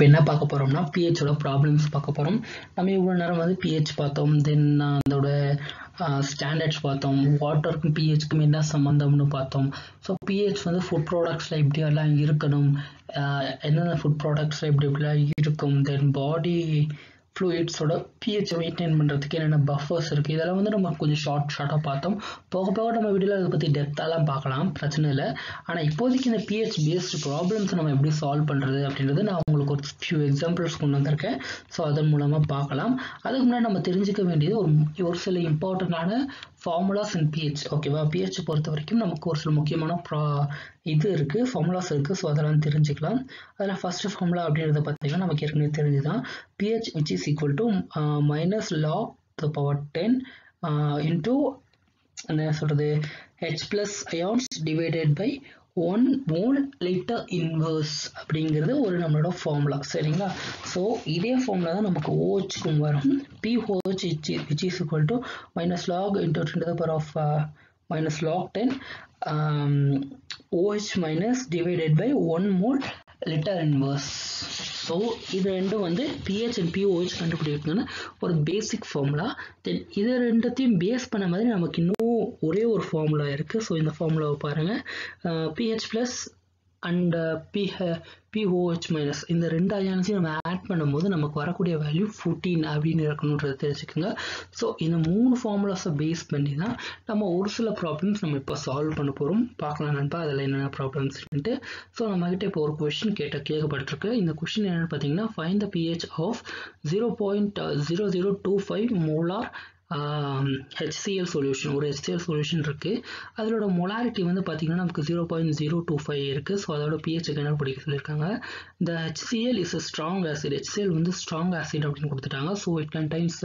இப்போ என்ன பார்க்க போகிறோம்னா பிஹெச்சோட ப்ராப்ளம்ஸ் பார்க்க போகிறோம் நம்ம இவ்வளோ நேரம் வந்து பிஹெச் பார்த்தோம் தென் அதோட ஸ்டாண்டர்ட்ஸ் பார்த்தோம் வாட்டருக்கும் பிஹெச்க்கும் என்ன சம்மந்தம்னு பார்த்தோம். ஸோ பிஹெச் வந்து ஃபுட் ப்ராடக்ட்ஸில் எப்படியெல்லாம் இருக்கணும். என்னென்ன ஃபுட் ப்ராடக்ட்ஸில் எப்படி எப்படிலாம் இருக்கும்? தென் பாடி ஃப்ளூயிட்ஸோட பிஹெச் மெயின்டைன் பண்ணுறதுக்கு என்னென்ன பஃபர்ஸ் இருக்குது இதெல்லாம் வந்து நம்ம கொஞ்சம் ஷார்ட் ஷார்ட்டாக பார்த்தோம். போக போக நம்ம வீடியோவில் அதை பற்றி டெப்த்தாலாம் பார்க்கலாம் பிரச்சனை இல்லை. ஆனால் இப்போதைக்கு இந்த பிஹெச் பேஸ்டு ப்ராப்ளம்ஸ் நம்ம எப்படி சால்வ் பண்ணுறது அப்படின்றது நான் உங்களுக்கு ஒரு ஃபியூ எக்ஸாம்பிள்ஸ் கொண்டு வந்திருக்கேன். ஸோ அதன் மூலமாக பார்க்கலாம். அதுக்கு முன்னாடி நம்ம தெரிஞ்சுக்க வேண்டியது ஒரு ஒரு சில இம்பார்ட்டண்ட்டான ஃபார்முலாஸ் அண்ட் பிஹெச் ஓகேவா பிஹெச் பொறுத்த வரைக்கும் நமக்கு ஒரு சில முக்கியமான ப்ரா இது இருக்குது ஃபார்முலாஸ் இருக்குது ஸோ அதெல்லாம் தெரிஞ்சுக்கலாம். அதில் ஃபஸ்ட்டு ஃபார்முலா அப்படின்றத பார்த்தீங்கன்னா நமக்கு ஏற்கனவே தெரிஞ்சு தான் pH which is equal to minus log the power ten into என்ன சொல்கிறது H plus ions divided by one mole litre inverse அப்படிங்கிறது ஒரு நம்மளோட ஃபார்முலா சரிங்களா? ஸோ இதே ஃபார்முலா தான் நமக்கு ஓஹெச்க்கும் வரும். பிஹோஹெச் இச் which is equal to minus log into ten the power of minus log ten OH minus divided by one mole litre inverse so இது ரெண்டும் வந்து பிஹெச் அண்ட் பிஓஹெச் கண்டுபிடிக்கணும்னு ஒரு பேசிக் ஃபார்முலா தென் இது ரெண்டத்தையும் பேஸ் பண்ண மாதிரி நமக்கு இன்னும் ஒரே ஒரு ஃபார்முலா இருக்குது ஸோ இந்த ஃபார்முலாவை பாருங்கள் pH plus and pH pOH minus இந்த ரெண்டு அயான்ஸையும் நம்ம ஆட் பண்ணும்போது நமக்கு வரக்கூடிய வேல்யூ ஃபோர்டீன் அப்படின்னு இருக்கணுன்றது தெரிஞ்சுக்கோங்க. ஸோ இந்த மூணு ஃபார்முலாஸை பேஸ் பண்ணி தான் நம்ம ஒரு சில ப்ராப்ளம்ஸ் நம்ம இப்போ சால்வ் பண்ண போகிறோம் பார்க்கலாம் நண்பா அதில் என்னென்ன ப்ராப்ளம்ஸ் இருக்குன்ட்டு. ஸோ நம்மக்கிட்ட இப்போ ஒரு கொஷின் கேட்ட கேட்கப்பட்டிருக்கு. இந்த கொஷின் என்னென்னு பார்த்தீங்கன்னா find the pH of zero point zero zero two five molar HCl solution ஒரு ஹெச்சிஎல் சொல்யூஷன் இருக்குது அதோட மொலாரிட்டி வந்து பார்த்திங்கன்னா நமக்கு zero point zero two five இருக்குது ஸோ அதோட பிஹெச் என்ன படிக்க சொல்லியிருக்காங்க இந்த HCl is a strong acid HCl வந்து ஸ்ட்ராங் ஆசிட் அப்படின்னு கொடுத்துட்டாங்க. ஸோ இட் கண்டைன்ஸ்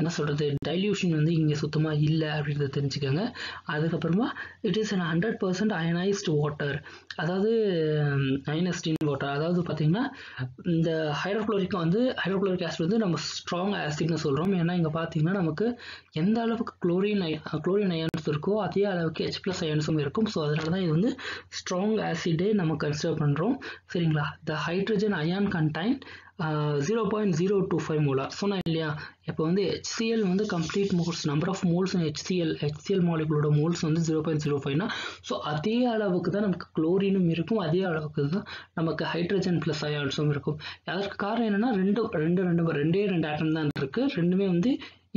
என்ன சொல்கிறது டைல்யூஷன் வந்து இங்கே சுத்தமாக இல்லை அப்படின்றத தெரிஞ்சுக்கோங்க. அதுக்கப்புறமா it is an hundred percent ionised water அதாவது அயனஸ்டின் வாட்டர் அதாவது பார்த்திங்கன்னா இந்த ஹைட்ரோக்ளோரிக் வந்து ஹைட்ரோக்ளோரிக் ஆசிட் வந்து நம்ம ஸ்ட்ராங் ஆசிட்னு சொல்கிறோம் ஏன்னா இங்கே பார்த்தீங்கன்னா நமக்கு எந்த அளவுக்கு குளோரின் குளோரின் அயான்ஸ் இருக்கோ அதே அளவுக்கு ஹெச் ப்ளஸ் அயான்ஸும் இருக்கும். ஸோ அதனால தான் இது வந்து ஸ்ட்ராங் ஆசிடே நம்ம கன்சிடர் பண்ணுறோம் சரிங்களா? The hydrogen ion contain zero point zero two five molar சொன்னேன் இல்லையா? இப்போ வந்து ஹெச்சிஎல் வந்து complete moles number of moles HCl HCl மாலிகுலோட moles வந்து ஜீரோ பாயிண்ட் ஜீரோ ஃபைவ்னா ஸோ அதே அளவுக்கு தான் நமக்கு குளோரினும் இருக்கும். அதே அளவுக்கு தான் நமக்கு ஹைட்ரஜன் ப்ளஸ் அயான்ஸும் இருக்கும். அதற்கு காரணம் என்னென்னா ரெண்டு ரெண்டு ரெண்டு ரெண்டே ரெண்டு ஆட்டம் தான் இருக்குது ரெண்டுமே வந்து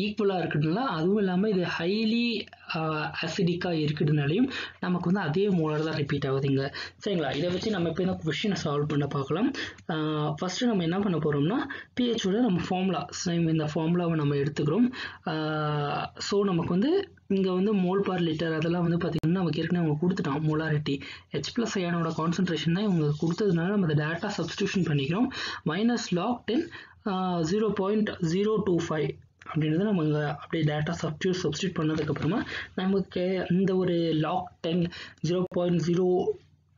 ஈக்குவலாக இருக்குதுனால அதுவும் இல்லாமல் இது ஹைலி அசிடிக்காக இருக்குதுனாலையும் நமக்கு வந்து அதே மோலர் தான் ரிப்பீட் ஆகுதுங்க. சரிங்களா? இதை வச்சு நம்ம இப்போ இந்த கொஷினை சால்வ் பண்ண பார்க்கலாம். ஃபஸ்ட்டு நம்ம என்ன பண்ண போகிறோம்னா பிஹெச்சோட நம்ம ஃபார்முலா சேம் இந்த ஃபார்முலாவை நம்ம எடுத்துக்கிறோம். ஸோ நமக்கு வந்து இங்கே வந்து மோல் பார் லிட்டர் அதெல்லாம் வந்து பார்த்திங்கன்னா நமக்கு ஏற்கனவே அவங்க கொடுத்துட்டோம் மோலாரிட்டி ஹெச் ப்ளஸ் ஐயானோட கான்சன்ட்ரேஷன் தான் இவங்க கொடுத்ததுனால நம்ம அந்த டேட்டா சப்ஸ்டியூஷன் பண்ணிக்கிறோம். Minus log ten zero point zero two five அப்படின்றத நம்ம இங்கே அப்படியே டேட்டா சப்ஸ்டியூட் சப்ஸ்டியூட் பண்ணதுக்கப்புறமா நமக்கு இந்த ஒரு log ten zero point zero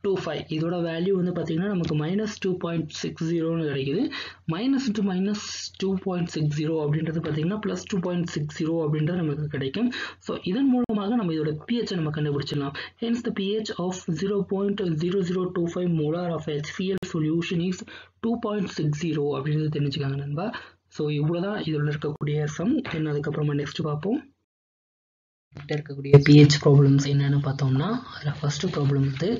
two five இதோட வேல்யூ வந்து பார்த்திங்கன்னா நமக்கு மைனஸ் டூ பாயிண்ட் சிக்ஸ் ஜீரோன்னு கிடைக்குது. Minus two minus two point six zero அப்படின்றது பார்த்திங்கன்னா plus two point six zero அப்படின்றது நமக்கு கிடைக்கும். ஸோ இதன் மூலமாக நம்ம இதோட பிஹெச்சை நம்ம கண்டுபிடிச்சிடலாம். Hence the pH of zero point zero zero two five molar of HPL solution is two point six zero அப்படின்றது தெரிஞ்சுக்காங்க நண்பா. ஸோ இவ்வளோ தான் இதில் இருக்கக்கூடிய சம் தென் அதுக்கப்புறமா நெக்ஸ்ட் பார்ப்போம் இருக்கக்கூடிய பிஹெச் ப்ராப்ளம்ஸ் என்னென்னு பார்த்தோம்னா அதில் ஃபஸ்ட்டு ப்ராப்ளம் வந்து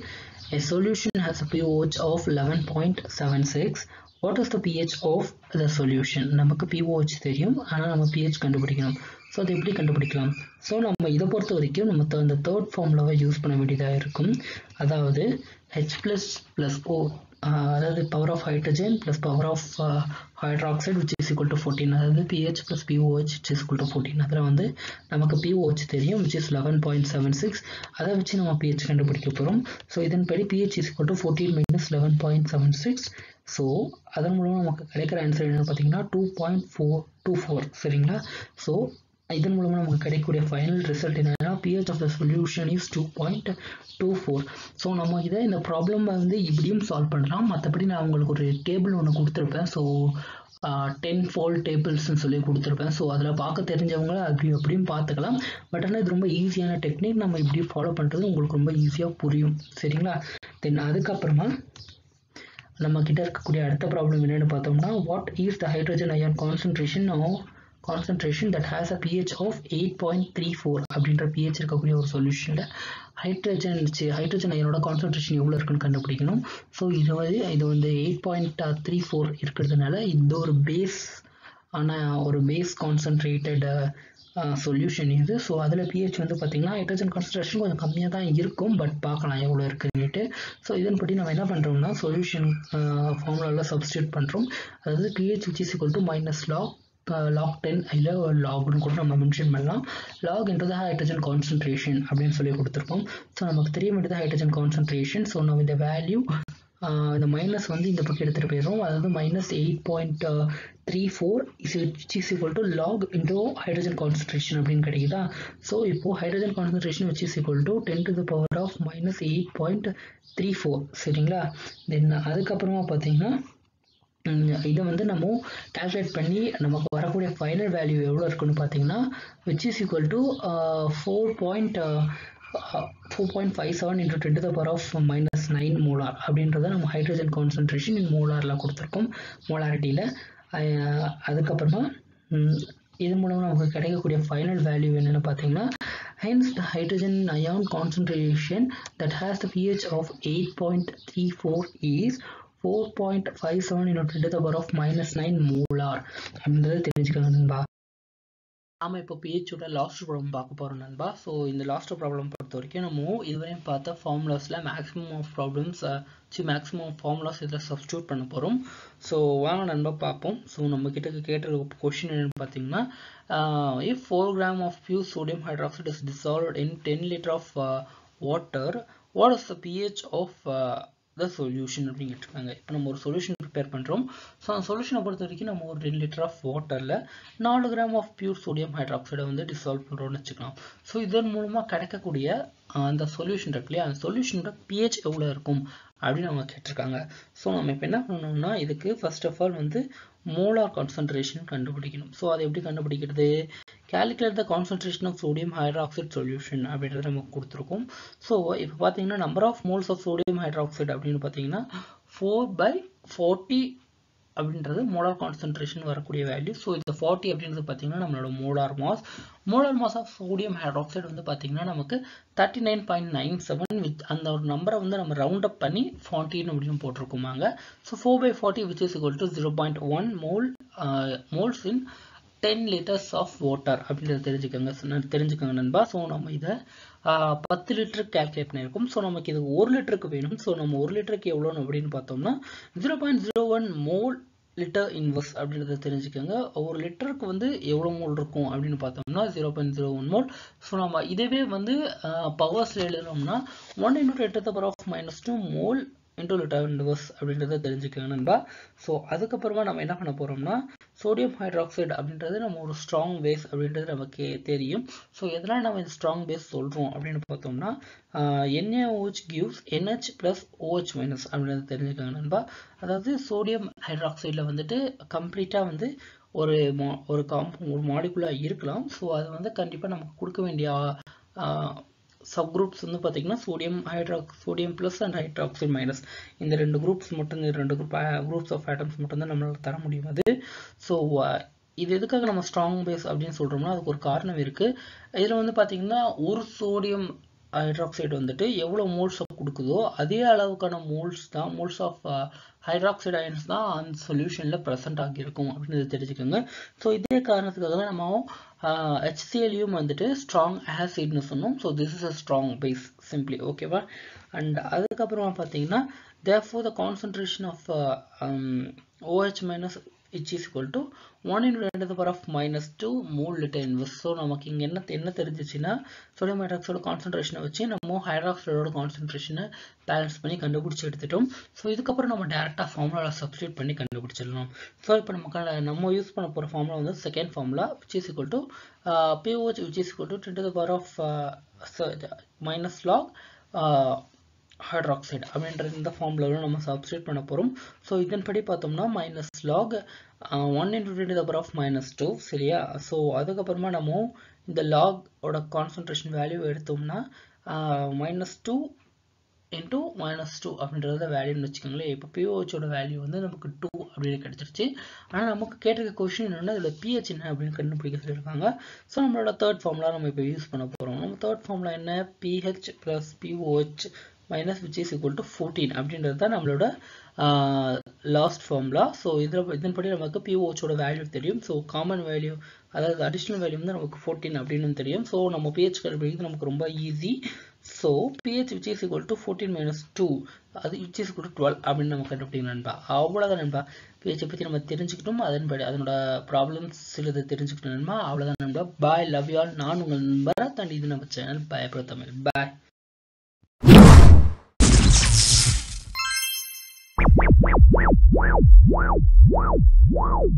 A solution has a pH of 11.76. What is the pH of the solution? நமக்கு pOH தெரியும் ஆனால் நம்ம pH கண்டுபிடிக்கணும் ஸோ அதை எப்படி கண்டுபிடிக்கலாம்? ஸோ நம்ம இதை பொறுத்த வரைக்கும் நம்ம அந்த தேர்ட் ஃபார்முலாவை யூஸ் பண்ண வேண்டியதாக இருக்கும். அதாவது ஹெச் ப்ளஸ் ப்ளஸ் ஓ அதாவது power of hydrogen plus power of hydroxide which is equal to fourteen அதாவது pH plus pOH which is equal to fourteen அதில் வந்து நமக்கு பிஓஹெச் தெரியும் which is eleven point seven six அதை வச்சு நம்ம pH கண்டுபிடிக்க போகிறோம் ஸோ இதன்படி pH is equal to fourteen minus eleven point seven six so அதன் மூலமாக நமக்கு கிடைக்கிற ஆன்சர் என்னென்னு பார்த்தீங்கன்னா two point four two four சரிங்களா? ஸோ இதன் மூலமாக நமக்கு கிடைக்கக்கூடிய ஃபைனல் ரிசல்ட் என்னன்னா pH of the solution is two point two four so நம்ம இதை இந்த ப்ராப்ளம் வந்து இப்படியும் சால்வ் பண்ணலாம். மற்றபடி நான் உங்களுக்கு ஒரு டேபிள் ஒன்று கொடுத்துருப்பேன். ஸோ டென் ஃபோல் டேபிள்ஸ்னு சொல்லி கொடுத்துருப்பேன். ஸோ அதில் பார்க்க தெரிஞ்சவங்க அப்படி அப்படியும் பார்த்துக்கலாம். பட் ஆனால் இது ரொம்ப ஈஸியான டெக்னிக் நம்ம இப்படி ஃபாலோ பண்ணுறது உங்களுக்கு ரொம்ப ஈஸியாக புரியும். சரிங்களா? தென் அதுக்கப்புறமா நம்ம கிட்ட இருக்கக்கூடிய அடுத்த ப்ராப்ளம் என்னென்னு பார்த்தோம்னா what is the hydrogen ion concentration concentration that has a pH of eight point three four அப்படின்ற பிஹெச் இருக்கக்கூடிய ஒரு சொல்யூஷனில் ஹைட்ரஜன் ஹைட்ரஜன் அயனோட கான்சன்ட்ரேஷன் எவ்வளோ இருக்குன்னு கண்டுபிடிக்கணும். ஸோ இது வந்து இது வந்து எயிட் பாயிண்ட் த்ரீ ஃபோர் இருக்கிறதுனால இந்த ஒரு பேஸ் ஆனால் ஒரு பேஸ் கான்சன்ட்ரேட்டட் சொல்யூஷன் இது. ஸோ அதில் பிஹெச் வந்து பார்த்திங்கன்னா ஹைட்ரஜன் கான்சன்ட்ரேஷன் கொஞ்சம் கம்மியாக தான் இருக்கும் பட் பார்க்கலாம் எவ்வளோ இருக்குன்னுட்டு. ஸோ இதன்படி நம்ம என்ன பண்ணுறோம்னா சொல்யூஷன் ஃபார்முலாவில் சப்ஸ்டியூட் பண்ணுறோம் அதாவது pH which is equal to minus log log ten இல்லை லாக்னு கூட நம்ம மென்ஷன் பண்ணலாம். லாக் என்றது ஹைட்ரஜன் கான்சன்ட்ரேஷன் அப்படின்னு சொல்லி கொடுத்துருக்கோம். ஸோ நமக்கு தெரிய வேண்டியது ஹைட்ரஜன் கான்சன்ட்ரேஷன் ஸோ நம்ம இந்த வேல்யூ இந்த மைனஸ் வந்து இந்த பக்கம் எடுத்துகிட்டு போயிடும் அதாவது minus eight point three four is which is equal to log into hydrogen concentration அப்படின்னு கிடைக்குதா? ஸோ இப்போது hydrogen concentration which is equal to ten to the power of minus eight point three four சரிங்களா? Then அதுக்கப்புறமா பார்த்தீங்கன்னா இதை வந்து நம்ம calculate பண்ணி நமக்கு வரக்கூடிய ஃபைனல் வேல்யூ எவ்வளோ இருக்குன்னு பார்த்தீங்கன்னா which is equal to four point four point five seven into ten the power of minus nine molar அப்படின்றத நம்ம ஹைட்ரஜன் கான்சன்ட்ரேஷன் இன் மோலாரில் கொடுத்துருக்கோம். மோலாரிட்டியில் அதுக்கப்புறமா இது மூலமாக நமக்கு கிடைக்கக்கூடிய ஃபைனல் வேல்யூ என்னென்னு பார்த்தீங்கன்னா hence the hydrogen ion concentration that has the pH of 8.34 is 4.57 into 10 to the power of minus 9 molar அப்படின்றத தெரிஞ்சுக்கோங்க நண்பா. நாம இப்போ பிஹெச்சோட லாஸ்ட் ப்ராப்ளம் பார்க்க போகிறோம் நண்பா. ஸோ இந்த லாஸ்ட் ப்ராப்ளம் பொறுத்த வரைக்கும் நம்ம இதுவரையும் பார்த்த ஃபார்முலாஸில் மேக்ஸிமம் ஆஃப் ப்ராப்ளம்ஸ் சி மேக்ஸிமம் ஆஃப் ஃபார்முலாஸ் இதில் சப்ஸ்டியூட் பண்ண போகிறோம் ஸோ வாங்க நண்பா பார்ப்போம். ஸோ நம்ம கிட்ட கேட்ட கொஷின் என்னென்னு பார்த்தீங்கன்னா if four gram of pure sodium hydroxide is dissolved in ten litre of water what is the pH of the solution அப்படின்னு கேட்டிருக்காங்க. இப்போ நம்ம ஒரு சொல்யூஷன் ப்ரிப்பேர் பண்ணுறோம் ஸோ அந்த சொல்யூஷனை பொறுத்த வரைக்கும் நம்ம ஒரு ரெண்டு லிட்டர் ஆஃப் வாட்டரில் நாலு கிராம் ஆஃப் பியூர் சோடியம் ஹைட்ராக்சைடை வந்து டிசால்வ் பண்ணுறோம்னு வச்சுக்கலாம். ஸோ இதன் மூலமாக கிடைக்கக்கூடிய அந்த சொல்யூஷன் இருக்கு இல்லையா? அந்த சொல்யூஷனோட பிஹெச் எவ்வளோ இருக்கும் அப்படின்னு அவங்க கேட்டிருக்காங்க. ஸோ நம்ம இப்போ என்ன பண்ணணும்னா இதுக்கு ஃபர்ஸ்ட் ஆஃப் ஆல் வந்து மோலார் கான்சன்ட்ரேஷன் கண்டுபிடிக்கணும். ஸோ அதை எப்படி கண்டுபிடிக்கிறது? Calculate the concentration of sodium hydroxide solution அப்படின்றத நமக்கு கொடுத்துருக்கோம். ஸோ இப்போ பார்த்தீங்கன்னா number of moles of sodium hydroxide அப்படின்னு பார்த்தீங்கன்னா ஃபோர் பை ஃபோர்ட்டி அப்படின்றது மோலார் கான்சன்ட்ரேஷன் வரக்கூடிய வேல்யூ ஸோ இந்த ஃபார்ட்டி அப்படின்றது பார்த்தீங்கன்னா நம்மளோட molar mass molar mass of sodium hydroxide வந்து பார்த்தீங்கன்னா நமக்கு thirty nine point nine seven with அந்த ஒரு நம்பரை வந்து நம்ம ரவுண்ட் அப் பண்ணி ஃபார்ட்டின்னு அப்படின்னு போட்டிருக்குமாங்க. So four by forty which is equal to zero point one mole moles in ten litres of water அப்படின்றத தெரிஞ்சுக்கோங்க. தெரிஞ்சுக்கோங்க நண்பா. ஸோ நம்ம இதை பத்து லிட்டருக்கு கேல்குலேட் பண்ணியிருக்கோம். ஸோ நமக்கு இது ஒரு லிட்டருக்கு வேணும். ஸோ நம்ம ஒரு லிட்டருக்கு எவ்வளோன்னு அப்படின்னு பார்த்தோம்னா zero point zero one mole litre inverse அப்படின்றத தெரிஞ்சுக்கோங்க. ஒரு லிட்டருக்கு வந்து எவ்வளோ மோல் இருக்கும் அப்படின்னு பார்த்தோம்னா zero point zero one mole so நம்ம இதுவே வந்து பவர்ஸில் எழுதுனோம்னா ஒன் இன்டூ எட்டு power of minus two mole into litre inverse அப்படின்றத தெரிஞ்சுக்கோங்க நண்பா. ஸோ அதுக்கப்புறமா நம்ம என்ன பண்ண போகிறோம்னா சோடியம் ஹைட்ராக்சைடு அப்படின்றது நம்ம ஒரு ஸ்ட்ராங் பேஸ் அப்படின்றது நமக்கு தெரியும். ஸோ எதனால் நம்ம இந்த ஸ்ட்ராங் பேஸ் சொல்கிறோம் அப்படின்னு பார்த்தோம்னா NaOH gives NH plus OH minus அப்படின்றது தெரிஞ்சுக்கோங்க நண்பா. அதாவது சோடியம் ஹைட்ராக்சைடில் வந்துட்டு கம்ப்ளீட்டாக வந்து ஒரு மா ஒரு காம்பவுண்ட் ஒரு மாலிகுலாக இருக்கலாம். ஸோ அது வந்து கண்டிப்பாக நமக்கு கொடுக்க வேண்டிய சப் குரூப்ஸ் வந்து பார்த்தீங்கன்னா sodium ஹைட்ராக் sodium plus and hydroxide minus இந்த ரெண்டு குரூப்ஸ் மட்டும் இந்த ரெண்டு குரூப் குரூப்ஸ் ஆஃப் ஐட்டம்ஸ் மட்டும் தான் நம்மளால் தர முடியும் அது. ஸோ இது எதுக்காக நம்ம ஸ்ட்ராங் பேஸ் அப்படின்னு சொல்கிறோம்னா அதுக்கு ஒரு காரணம் இருக்குது இதில் வந்து பார்த்தீங்கன்னா ஒரு சோடியம் ஹைட்ராக்சைடு வந்துட்டு எவ்வளோ மோல்ஸை கொடுக்குதோ அதே அளவுக்கான மோல்ஸ் தான் மோல்ஸ் ஆஃப் ஹைட்ராக்சைடு அயன்ஸ் தான் அந்த சொல்யூஷனில் ப்ரெசென்ட் ஆகியிருக்கும் அப்படின்னு தெரிஞ்சுக்கோங்க. ஸோ இதே காரணத்துக்காக தான் நம்ம ஹெச்சிஎல்யூம் uh, வந்துட்டு ஸ்ட்ராங் ஆசிட்னு சொன்னோம். So this is a strong base simply ஓகேவா அண்ட் அதுக்கப்புறமா பார்த்தீங்கன்னா therefore the concentration of OH minus which is equal to one into ரெண்டு power of minus two mole litre invest so நமக்கு இங்கே என்ன என்ன தெரிஞ்சிச்சுன்னா சோடியம் ஹைட்ராக்சைடோட கான்சன்ட்ரேஷனை வச்சு நம்ம ஹைட்ராக்சைடோட கான்சன்ட்ரேஷனை பேலன்ஸ் பண்ணி கண்டுபிடிச்சி எடுத்துட்டோம். ஸோ இதுக்கப்புறம் நம்ம டேரெக்டாக ஃபார்முலாவில் சப்ஸ்டியூட் பண்ணி கண்டுபிடிச்சிடலாம். ஸோ இப்போ நமக்கு நம்ம யூஸ் பண்ண போகிற ஃபார்முலா வந்து second formula which is equal to pOH which is equal to ten to the power of minus log hydroxide அப்படின்ற இந்த ஃபார்முலாவில் நம்ம சப்ஸ்டியூட் பண்ண போகிறோம் ஸோ இதன்படி பார்த்தோம்னா minus log one into ten the power of minus two சரியா? So அதுக்கப்புறமா நம்ம இந்த லாகோட கான்சன்ட்ரேஷன் வேல்யூ எடுத்தோம்னா minus two into minus two அப்படின்றத வேல்யூன்னு வச்சுக்கோங்களேன். இப்போ பிஓஹெச்சோட வேல்யூ வந்து நமக்கு டூ அப்படின்னு கிடச்சிருச்சு. ஆனால் நமக்கு கேட்டிருக்க கொஷின் என்னென்னா இதில் பிஹெச் என்ன அப்படின்னு கண்டுபிடிக்க சொல்லியிருக்காங்க. ஸோ நம்மளோட தேர்ட் ஃபார்முலா நம்ம இப்போ யூஸ் பண்ண போகிறோம் நம்ம தேர்ட் ஃபார்முலா என்ன? PH plus pOH minus which is equal to fourteen அப்படின்றது தான் நம்மளோட லாஸ்ட் ஃபார்முலா ஸோ இதில் இதன்படி நமக்கு பிஓச்சோட வேல்யூ தெரியும். ஸோ காமன் வேல்யூ அதாவது அடிஷ்னல் வேல்யூ வந்து நமக்கு ஃபோர்டீன் அப்படின்னு தெரியும். ஸோ நம்ம பிஹெச் கண்டுபிடிக்கிறது நமக்கு ரொம்ப easy so pH which is equal to fourteen minus two அது which is equal to twelve அப்படின்னு நம்ம கண்டுபிடிக்கணும் நண்பா. அவ்வளோதான் நண்பா. பிஹெச்சை பற்றி நம்ம தெரிஞ்சுக்கிட்டோம் அதன்படி அதனோட ப்ராப்ளம்ஸ் சிலது தெரிஞ்சுக்கிட்டோம் நண்பா. அவ்வளோதான் நண்பா. பாய் லவ் யூ ஆல் நான் உங்கள் நண்பரை. தாண்டி இது நம்ம சேனல் பயப்பட தமிழ் பாய் Wow, wow, wow, wow.